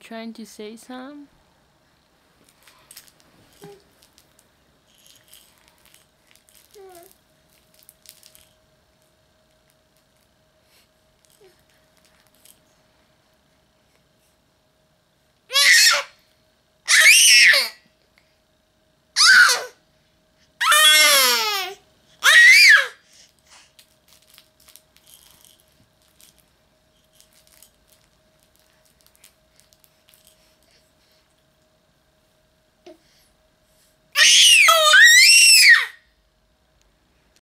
trying to say some?